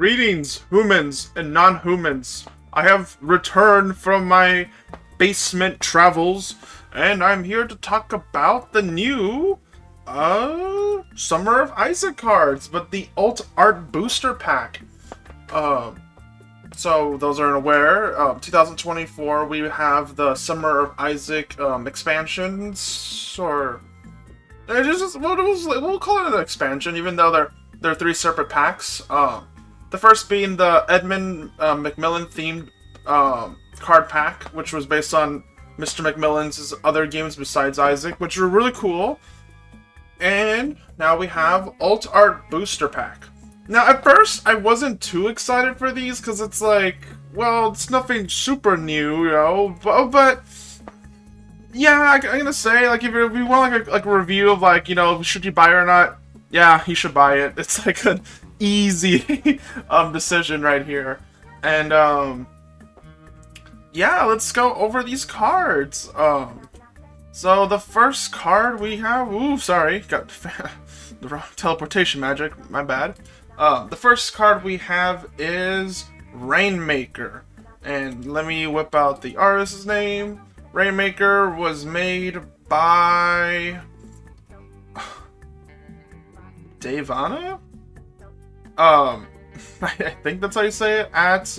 Greetings, humans and non-humans. I have returned from my basement travels, and I'm here to talk about the new, uh, Summer of Isaac cards, but the Alt Art Booster Pack. Um, so those aren't aware, uh, 2024 we have the Summer of Isaac um, expansions, or uh, just we'll, we'll call it an expansion, even though they're they're three separate packs. Um, the first being the Edmund uh, themed um, card pack, which was based on Mr. McMillen's other games besides Isaac, which were really cool. And now we have Alt Art Booster Pack. Now, at first, I wasn't too excited for these because it's like, well, it's nothing super new, you know, but, but yeah, I, am gonna say, like, if, if you want like a, like a review of like, you know, should you buy it or not, yeah, you should buy it. It's like an easy um, decision right here. And, um, yeah, let's go over these cards. Um, so the first card we have, ooh, sorry, got the wrong teleportation magic, my bad. Uh, the first card we have is Rainmaker. And let me whip out the artist's name. Rainmaker was made by... Davana? Um, I think that's how you say it. At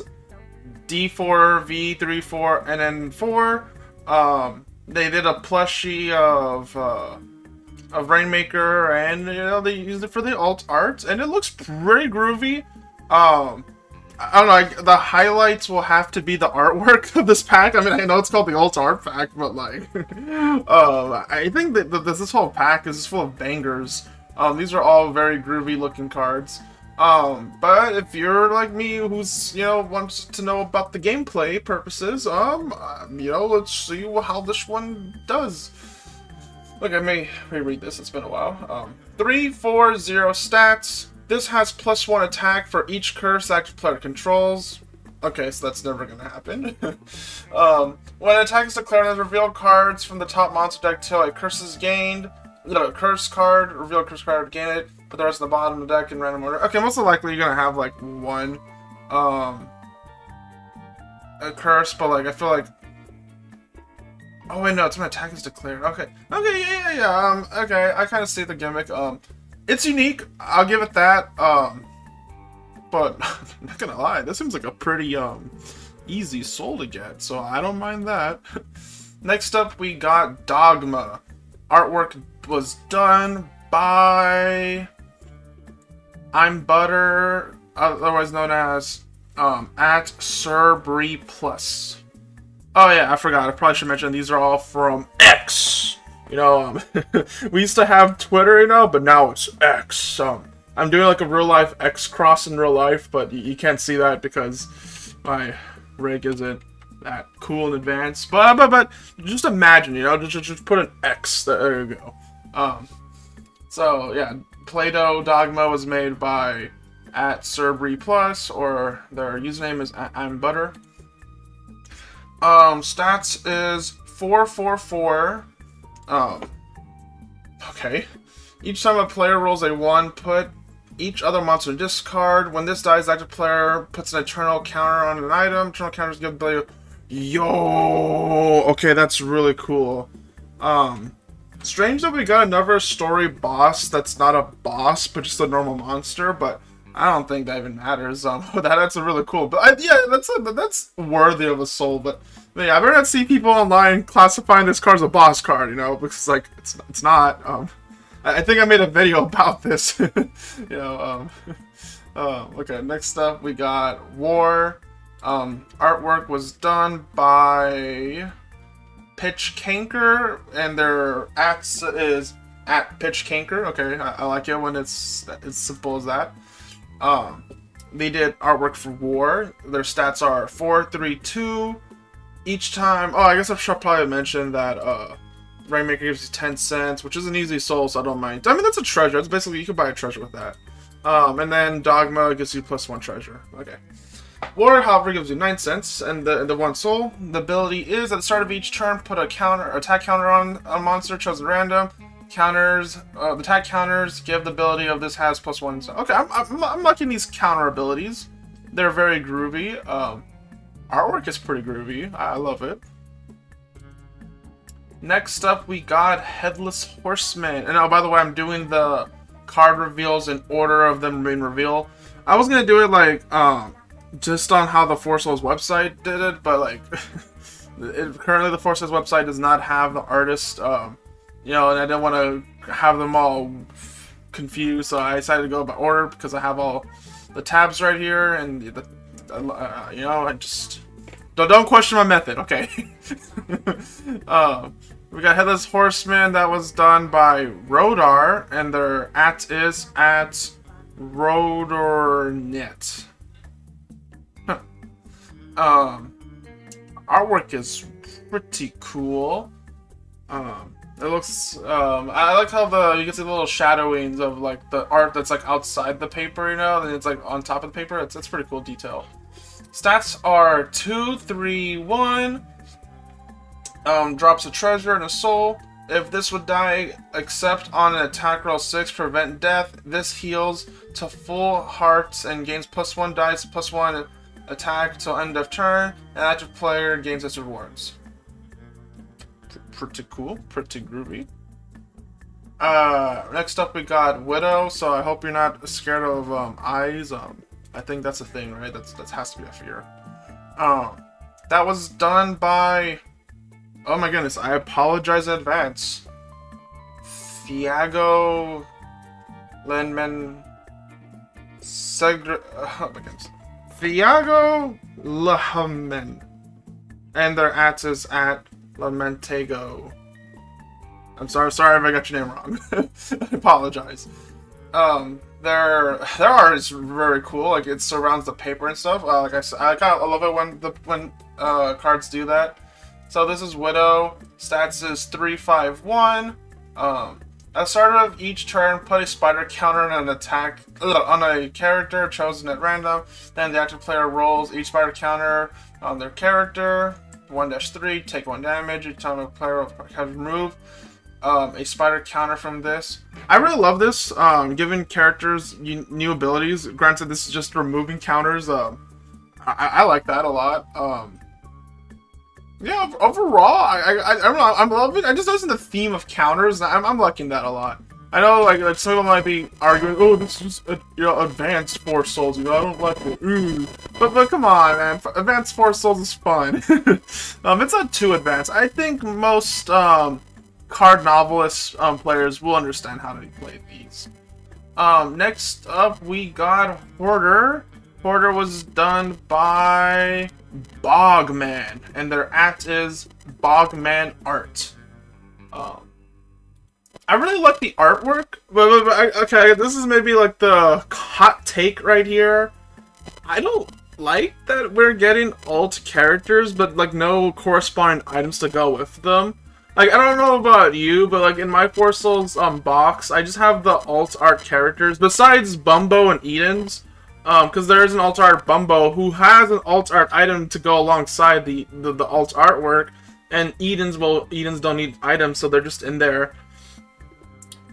D4, V3, 4, and then 4. Um, they did a plushie of, uh, of Rainmaker, and, you know, they used it for the alt art, and it looks pretty groovy. Um, I don't know, the highlights will have to be the artwork of this pack. I mean, I know it's called the alt art pack, but, like, uh, I think that this whole pack is just full of bangers. Um, these are all very groovy looking cards. Um, but if you're like me, who's, you know, wants to know about the gameplay purposes, um, um you know, let's see how this one does. Look, I may reread this, it's been a while. Um, 3, 4, 0 stats. This has plus 1 attack for each curse active player controls. Okay, so that's never gonna happen. um, when an attack is declared, as reveal cards from the top monster deck till a curse is gained. No, a curse card, reveal curse card, gain it put the rest of the bottom of the deck in random order. Okay, most likely you're gonna have like one um a curse, but like I feel like Oh wait no, it's when attack is declared. Okay. Okay, yeah, yeah, yeah. Um okay, I kinda see the gimmick. Um it's unique, I'll give it that. Um but I'm not gonna lie, this seems like a pretty um easy soul to get, so I don't mind that. Next up we got Dogma. Artwork was done by I'm Butter, otherwise known as um, at Sir Bree Plus. Oh yeah, I forgot. I probably should mention these are all from X. You know, um, we used to have Twitter, you know, but now it's X. Um, I'm doing like a real life X cross in real life, but you, can't see that because my rig isn't that cool in advance. But but but just imagine, you know, just just put an X. There you go. Um, so yeah, Play-Doh Dogma was made by at Cerberry Plus, or their username is I'm Butter. Um, stats is 444. Um, okay. Each time a player rolls a 1, put each other monster discard. When this dies, active player puts an eternal counter on an item. Eternal counters give ability. Yo! Okay, that's really cool. Um, Strange that we got another story boss that's not a boss, but just a normal monster, but I don't think that even matters. Um, that, that's a really cool, but I, yeah, that's a, that's worthy of a soul, but, yeah, I better not see people online classifying this card as a boss card, you know, because, like, it's, it's not, um, I, I think I made a video about this, you know, um, uh, okay, next up we got War, um, artwork was done by Pitch Canker, and their at is at Pitch Canker. Okay, I, I, like it when it's as simple as that. Um, they did artwork for War. Their stats are four, three, two. Each time, oh, I guess I should probably mention that uh, Rainmaker gives you 10 cents, which is an easy soul, so I don't mind. I mean, that's a treasure. It's basically, you can buy a treasure with that. Um, and then Dogma gives you plus one treasure. Okay. War, however, gives you 9 cents and the, the 1 soul. The ability is, at the start of each turn, put a counter attack counter on a monster chosen random. counters, uh, the attack counters give the ability of this has plus one. So, okay, I'm, I'm, I'm liking these counter abilities. They're very groovy. Um, artwork is pretty groovy. I love it. Next up, we got Headless Horseman. And oh, by the way, I'm doing the card reveals in order of them being revealed. I was gonna do it like um, just on how the Four Souls website did it, but like it, currently the Four Souls website does not have the artist, um, you know, and I didn't want to have them all confused, so I decided to go by order because I have all the tabs right here, and the, uh, you know, I just don't, don't question my method, okay? uh, we got Headless Horseman that was done by Rodar, and their at is at Rodornet. Um, artwork is pretty cool. Um, it looks. Um, I like how the you can see the little shadowings of like the art that's like outside the paper, you know, and it's like on top of the paper. It's it's pretty cool detail. Stats are two, three, one. Um, drops a treasure and a soul. If this would die, except on an attack roll 6, prevent death, this heals to full hearts and gains plus 1 dice, plus 1 attack till end of turn, and active player gains its rewards. P pretty cool, pretty groovy. Uh, next up we got Widow, so I hope you're not scared of um, eyes. Um, I think that's a thing, right? That's That has to be a fear. Um, that was done by Oh my goodness, I apologize in advance. Thiago Lenman Segre oh my goodness. Thiago Lahamen. And their at is at Lamentego. I'm sorry, sorry if I got your name wrong. I apologize. Um, their their art is very cool. Like it surrounds the paper and stuff. Uh, like I said, I kind of love it when the when uh, cards do that. So this is Widow. Stats is 351. Um, at the start of each turn, put a spider counter on an attack on a character chosen at random. Then the active player rolls each spider counter on their character. 1-3, take 1 damage. Each time a player has removed um, a spider counter from this. I really love this, um, giving characters new abilities. Granted, this is just removing counters. Um, I, I like that a lot. Um, yeah, overall, I, I, I don't know, I'm loving. I just noticing the theme of counters. I'm, I'm liking that a lot. I know, like, like some people might be arguing, oh, this is a, you know advanced Four Souls. You know, I don't like it. Ooh. But but come on, man, advanced Four Souls is fun. um, it's not too advanced. I think most um card novelist um players will understand how to play these. Um, next up, we got Hoarder. Hoarder was done by Bogman, and their act is Bogman Art. Um, I really like the artwork, but, but, but, okay, this is maybe like the hot take right here. I don't like that we're getting alt characters, but like no corresponding items to go with them. Like, I don't know about you, but like in my Four Souls um, box, I just have the alt art characters, besides Bumbo and Eden's. Um, because there is an alt art Bumbo who has an alt art item to go alongside the, the, the alt artwork, and Eden's, well, Eden's don't need items, so they're just in there.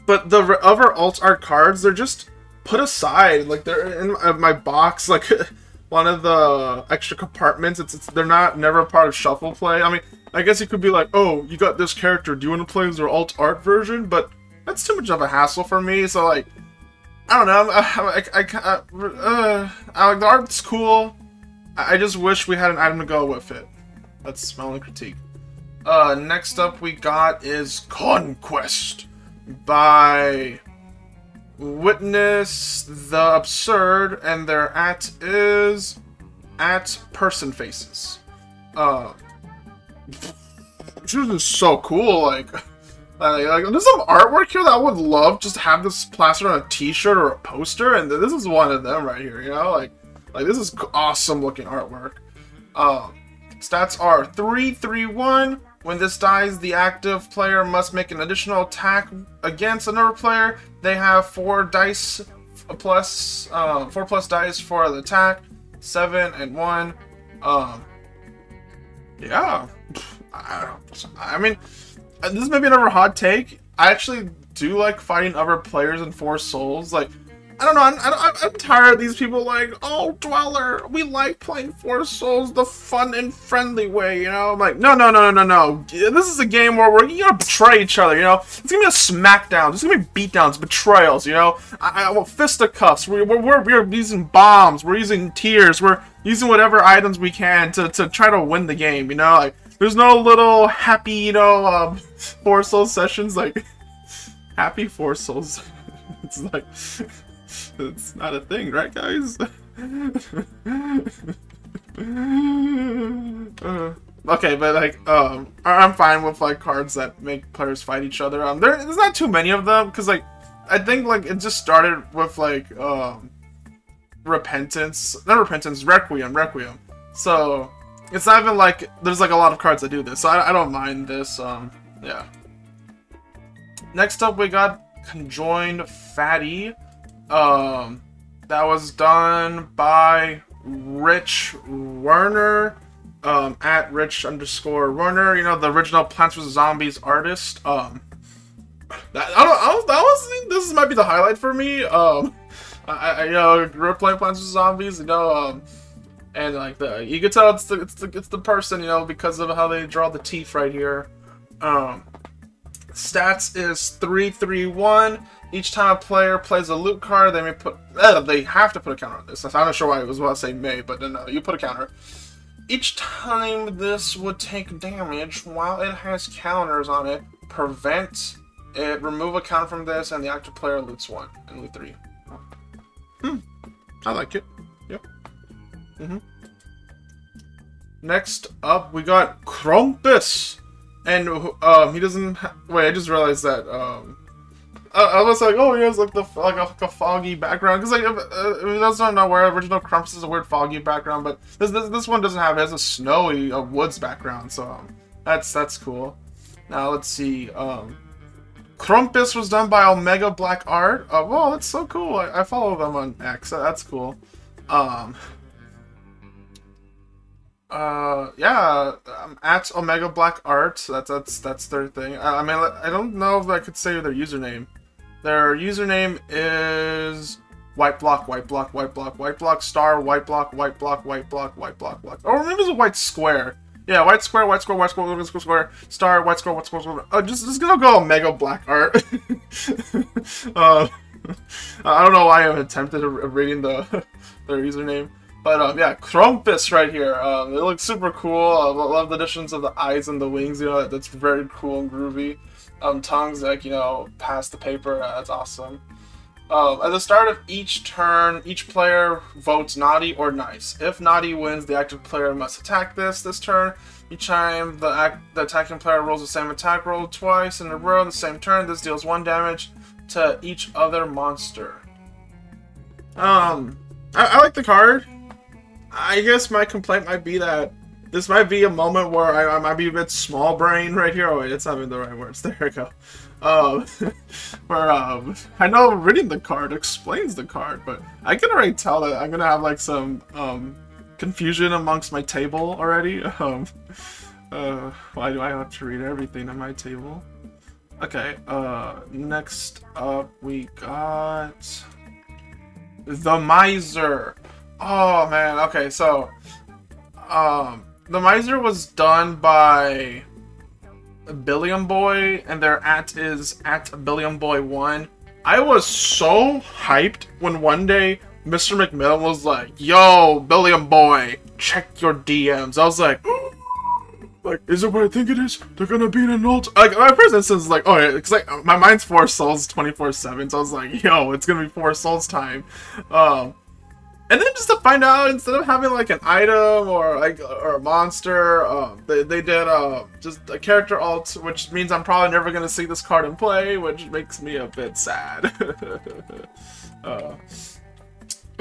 But the other alt art cards, they're just put aside, like they're in my, box, like one of the extra compartments. It's, it's they're not never part of shuffle play. I mean, I guess it could be like, oh, you got this character. Do you want to play as their alt art version? But that's too much of a hassle for me. So like, I don't know. I, I, I, uh, I, the art's cool. I just wish we had an item to go with it. That's my only critique. Uh, next up we got is Conquest by Witness the Absurd, and their at is at Person Faces. Uh, this is so cool. Like, like, like, there's some artwork here that I would love just to have this plastered on a t-shirt or a poster, and this is one of them right here, you know? Like, like this is awesome looking artwork. Um, stats are 3, 3, 1. When this dies, the active player must make an additional attack against another player. They have 4 dice plus, uh, 4 plus dice for the attack, 7 and 1. Um, yeah. I, I mean, uh, this may be another hot take. I actually do like fighting other players in Four Souls. Like, I don't know. I'm, I'm, I'm tired of these people like, oh, Dweller, we like playing Four Souls the fun and friendly way, you know? I'm like, no, no, no, no, no, no. This is a game where we're gonna betray each other, you know? It's gonna be a smackdown. It's gonna be beatdowns, betrayals, you know? I, I fisticuffs. We're, we're, we're using bombs. We're using tears. We're using whatever items we can to, to try to win the game, you know? Like, there's no little happy, you know, um, Four Souls sessions, like, happy Four Souls. it's like... It's not a thing, right, guys? uh, okay, but like, um, I'm fine with like cards that make players fight each other. Um, there, there's not too many of them because like, I think like it just started with like, um, repentance, not repentance, requiem, requiem. So it's not even like there's like a lot of cards that do this. So I, I don't mind this. Um, yeah. Next up, we got conjoined fatty. Um, that was done by Rich Werner, um, at Rich underscore Werner. You know the original Plants vs Zombies artist. Um, that I don't, I don't, that was this might be the highlight for me. Um, I, I you know up playing Plants vs Zombies. You know, um, and like the you can tell it's the it's the it's the person. You know because of how they draw the teeth right here. Um, stats is three three one. Each time a player plays a loot card, they may put uh, they have to put a counter on this. I'm not sure why it was about to say may, but uh, you put a counter. Each time this would take damage while it has counters on it, prevent it, remove a counter from this, and the active player loots one and loot three. Hmm. I like it. Yep. Mm-hmm. Next up, we got Krampus. And um, he doesn't. Wait, I just realized that um, I, was like, oh, he has like the like a, like a foggy background because like if, uh, if guys don't know where original Krampus is a weird foggy background, but this this, this one doesn't have it. has a snowy a woods background, so um, that's that's cool. Now let's see. Um, was done by Omega Black Art. Well, that's so cool. I, I follow them on X. That's cool. Um, uh, yeah, um, at Omega Black Art. That's that's that's their thing. I, I mean, I don't know if I could say their username. Their username is white block, white block, white block, white block, star, white block, white block, white block, white block, white. Or maybe it's a white square. Yeah, white square, white square, white square, white square, square, star, white square, white square, square. Uh, just just gonna go mega black art. uh, I don't know why I'm attempted reading the their username. But um, yeah, Krampus right here. Um, it looks super cool. I love the additions of the eyes and the wings. You know, that's very cool and groovy um, tongues like you know pass the paper. Uh, that's awesome. Um, at the start of each turn, each player votes naughty or nice. If naughty wins, the active player must attack this this turn. Each time the, act, the attacking player rolls the same attack roll twice in a row the same turn, this deals one damage to each other monster. Um, I, I like the card. I guess my complaint might be that this might be a moment where I, I, might be a bit small brain right here. Oh wait, it's not even the right words. There we go. Um, where um, I know reading the card explains the card, but I can already tell that I'm gonna have like some um confusion amongst my table already. Um, uh, why do I have to read everything on my table? Okay. Uh, next up we got the miser. Oh man. Okay, so um the Miser was done by Billion Boy, and their at is at Billion Boy One. I was so hyped when one day Mr. McMillen was like, "Yo, Billion Boy, check your DMs." I was like, "Like, is it what I think it is? They're gonna be in an ult." Like my first instance is like, "Oh yeah," because like my mind's Four Souls twenty four seven, so I was like, "Yo, it's gonna be Four Souls time." Um, and then just to find out, instead of having like an item or like or a monster, uh, they, they did uh, just a character alt, which means I'm probably never gonna see this card in play, which makes me a bit sad. uh,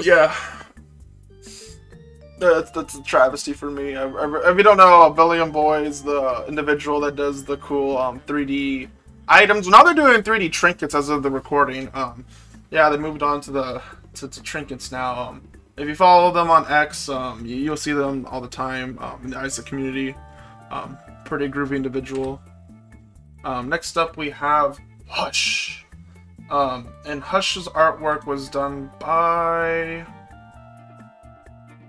yeah, that's that's a travesty for me. if you don't know, Billion Boy is the individual that does the cool um, 3D items. Now they're doing 3D trinkets as of the recording. Um, yeah, they moved on to the to, to trinkets now. Um, if you follow them on X, um, you, will see them all the time um, in the ISA community. Um, pretty groovy individual. Um, next up, we have Hush. Um, and Hush's artwork was done by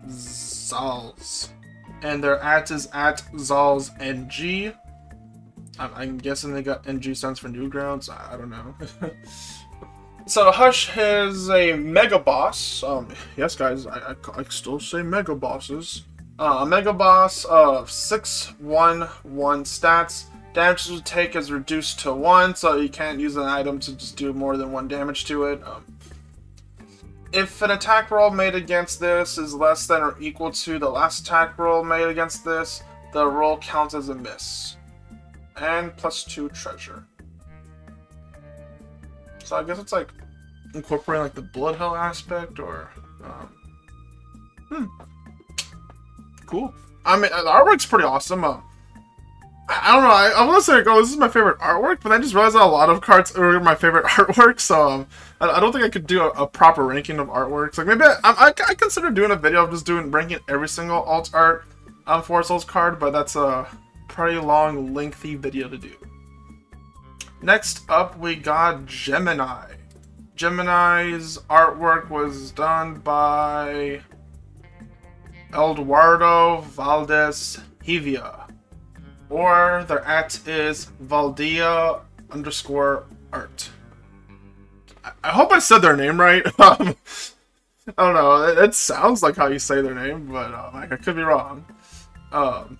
Zals. And their at is at Zals NG. I'm, I'm guessing they got NG stands for Newgrounds. I, I don't know. so Hush has a Mega Boss. Um, yes, guys, I, I, I still say Mega Bosses. Uh, a Mega Boss of 611 stats. Damage to take is reduced to 1, so you can't use an item to just do more than 1 damage to it. Um, if an attack roll made against this is less than or equal to the last attack roll made against this, the roll counts as a miss. And plus 2 treasure. So I guess it's like incorporating like the blood hell aspect or um, hmm. Cool. I mean the artwork's pretty awesome. Uh, I don't know. I, I want to say, oh, this is my favorite artwork, but I just realized that a lot of cards are my favorite artwork, so um, I, I, don't think I could do a, a, proper ranking of artworks. Like maybe I, I, I, consider doing a video of just doing ranking every single alt art on Four Souls card, but that's a pretty long, lengthy video to do. Next up, we got Gemini. Gemini's artwork was done by Eduardo Valdez Hevia or their at is Valdia underscore art. I, hope I said their name right. Um, I don't know. It, sounds like how you say their name, but um, I, I, could be wrong. Um,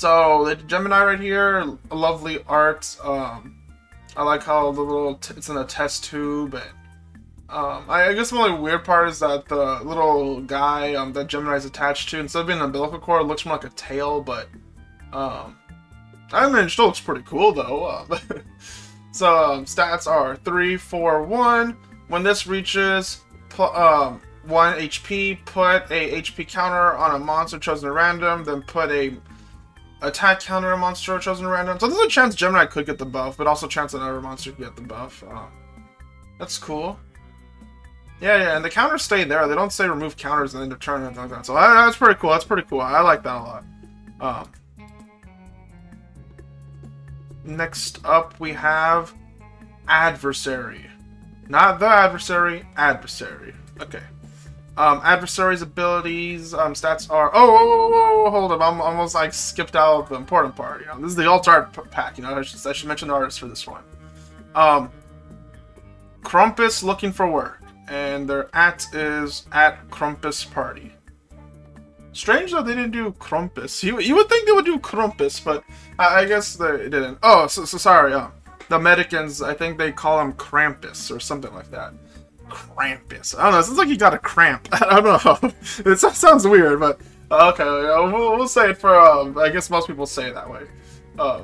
so the Gemini right here, lovely art. Um, I like how the little it's in a test tube and um, I, I, guess the only weird part is that the little guy um, that Gemini is attached to, instead of being an umbilical cord, looks more like a tail, but um, I mean, it still looks pretty cool though. Uh, so um, stats are 3, 4, 1. When this reaches um, 1 HP, put a HP counter on a monster chosen at random, then put a attack counter a monster chosen random. So there's a chance Gemini could get the buff, but also chance another monster could get the buff. That's cool. Yeah, yeah, and the counters stay there. They don't say remove counters and then turn and like that. So uh, that's pretty cool. That's pretty cool. I like that a lot. Um, next up, we have adversary. Not the adversary, adversary. Okay. Um, adversary's abilities, um, stats are. Oh, hold up! I'm almost like skipped out the important part. You know, this is the alt art pack. You know, I should, I should mention the artist for this one. Um, Crumpus looking for work and their at is at Crumpus Party. Strange that they didn't do Crumpus. You, you would think they would do Crumpus, but I, I guess they didn't. Oh, so, so sorry. Uh, the Medicans, I think they call him Krampus or something like that. Krampus. I don't know. It sounds like he got a cramp. I don't know. it sounds weird, but okay. We'll, we'll say it for. Um, I guess most people say it that way. Uh,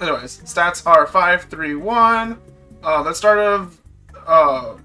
anyways, stats are five, three, one. Uh, the start of uh,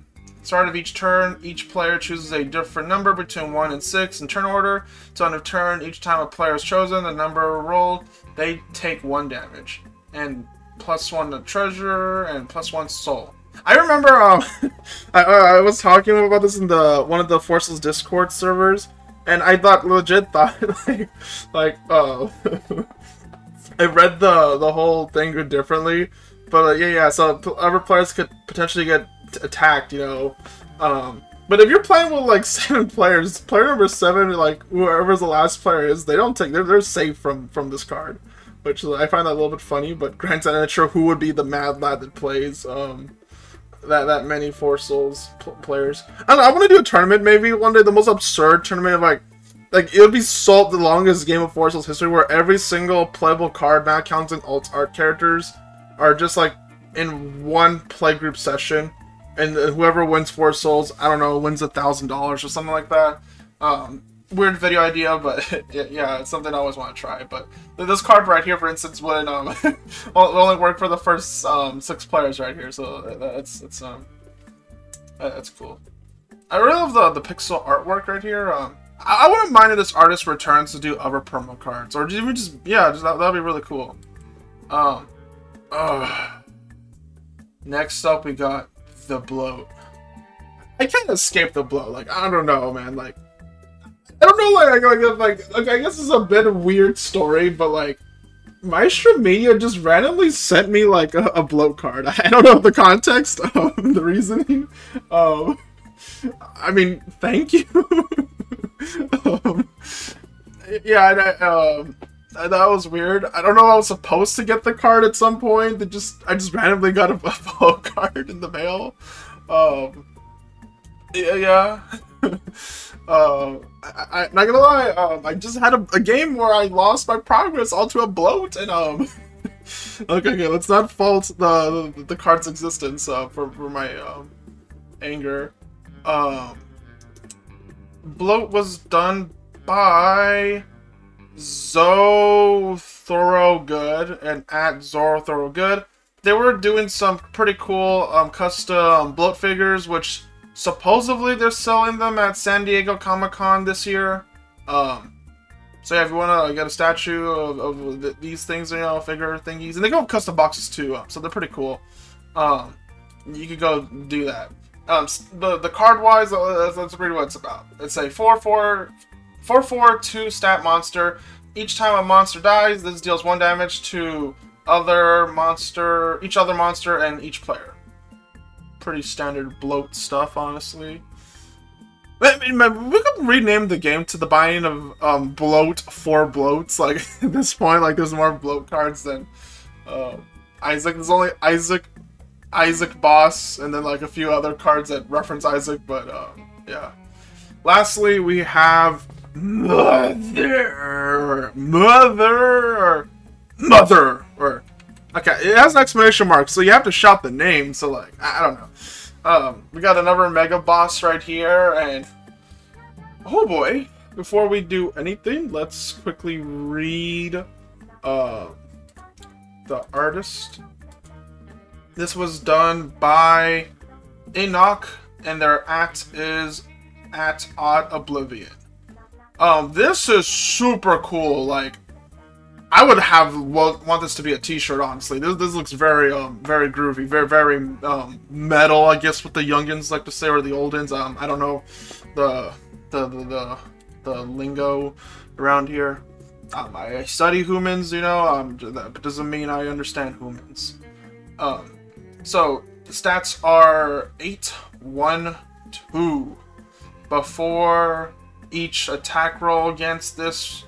Start of each turn, each player chooses a different number between 1 and 6 in turn order. So end of turn, each time a player is chosen, the number rolled, they take 1 damage. And plus 1 to treasure, and plus 1 soul. I remember um, I, I was talking about this in the one of the Forces Discord servers, and I thought legit thought like like uh, I read the the whole thing differently, but uh, yeah yeah so other players could potentially get attacked, you know. Um, but if you're playing with like seven players, player number seven, like whoever's the last player is, they don't take. They're they're safe from from this card, which I find that a little bit funny. But granted, I'm not sure who would be the mad lad that plays um that that many Four Souls players. I, I want to do a tournament maybe one day. The most absurd tournament of like like it would be so the longest game of Four Souls history where every single playable card, not counting alt art characters, are just like in one play group session and whoever wins four souls, I don't know, wins a thousand dollars or something like that. Um, weird video idea, but yeah, it's something I always want to try. But this card right here, for instance, would um, only work for the first um, six players right here, so that's it's um, that's cool. I really love the the pixel artwork right here. Um, I, I wouldn't mind if this artist returns to do other promo cards, or even just yeah, just that that'd be really cool. Um, uh, next up we got the bloat. I can't escape the bloat. Like I don't know, man. Like I don't know. Like like like, like, I guess it's a bit of weird story, but like Maestro Media just randomly sent me like a, a bloat card. I don't know the context of the reasoning. Um, I mean, thank you. um, yeah, I, um, that was weird. I don't know. I was supposed to get the card at some point. That just I just randomly got a, a bloat card in the mail. Um, yeah, yeah. Uh, I, am not gonna lie. Um, I just had a, a, game where I lost my progress all to a bloat, and um. okay, okay. Let's not fault the the, the card's existence uh, for for my um anger. Um, bloat was done by Zo Good and at Zoro Good. They were doing some pretty cool um, custom bloat figures, which supposedly they're selling them at San Diego Comic Con this year. Um, so yeah, if you want to get a statue of, of these things, you know, figure thingies, and they go custom boxes too, so they're pretty cool. Um, you could go do that. Um, the the card wise, uh, that's really what it's about. It's a 4 4 4 4 2 stat monster. Each time a monster dies, this deals one damage to other monster, each other monster, and each player pretty standard bloat stuff, honestly. I mean, we could rename the game to the buying of um, bloat for bloats. Like at this point, like there's more bloat cards than uh, Isaac. There's only Isaac, Isaac Boss, and then like a few other cards that reference Isaac. But uh, yeah. Lastly, we have Mother, Mother, Mother, or Okay, it has an exclamation mark, so you have to shout the name, so like, I, don't know. Um, we got another Mega Boss right here, and... Oh boy. Before we do anything, let's quickly read uh, the artist. This was done by Enoch, and their at is at Odd Oblivion. Um, this is super cool. Like, I would have want this to be a T-shirt. Honestly, this this looks very um very groovy, very very um metal. I guess what the youngins like to say or the oldins. Um, I don't know the the the the, the lingo around here. Um, I study humans, you know. Um, that doesn't mean I understand humans. Um, so the stats are eight, one, two. Before each attack roll against this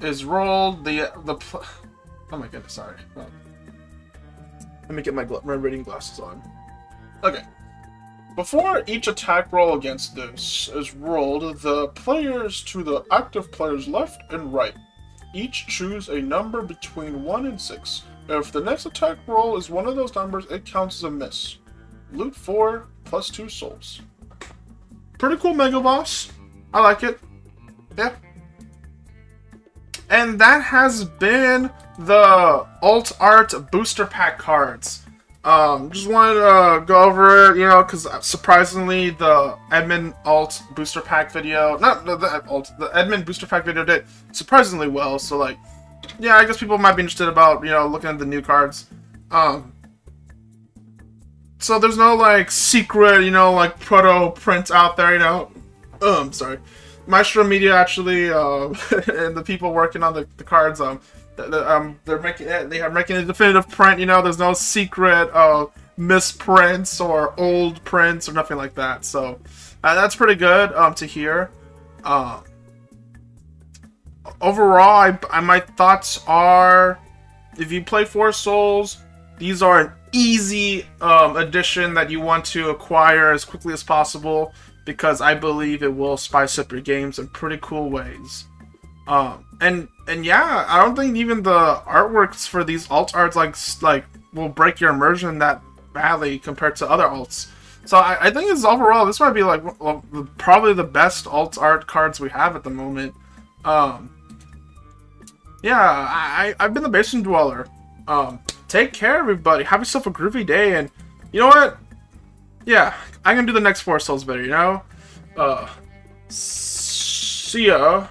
is rolled. The the oh my goodness, sorry. Oh. Let me get my my reading glasses on. Okay. Before each attack roll against this is rolled, the players to the active player's left and right each choose a number between 1 and 6. If the next attack roll is one of those numbers, it counts as a miss. Loot 4 plus 2 souls. Pretty cool Mega Boss. I like it. Yeah. And that has been the Alt Art Booster Pack cards. Um, just wanted to go over it, you know, because surprisingly the Edmund Alt Booster Pack video, not the, the Alt, the Edmund Booster Pack video did surprisingly well. So like, yeah, I guess people might be interested about you know looking at the new cards. Um, so there's no like secret, you know, like proto print out there, you know. Um, sorry. Maestro Media actually, uh, and the people working on the, the cards, um, the, um, they're making they are making a definitive print. You know, there's no secret uh, misprints or old prints or nothing like that. So uh, that's pretty good um, to hear. Uh, overall, I, I, my thoughts are, if you play Four Souls, these are an easy um, addition that you want to acquire as quickly as possible because I believe it will spice up your games in pretty cool ways. Um, and and yeah, I don't think even the artworks for these alt arts like like will break your immersion that badly compared to other alts. So I, I think it's overall this might be like well, probably the best alt art cards we have at the moment. Um, yeah, I I've been the Basement Dweller. Um, take care, everybody. Have yourself a groovy day, and you know what? Yeah, I'm gonna do the next four souls better, you know? Uh, see ya.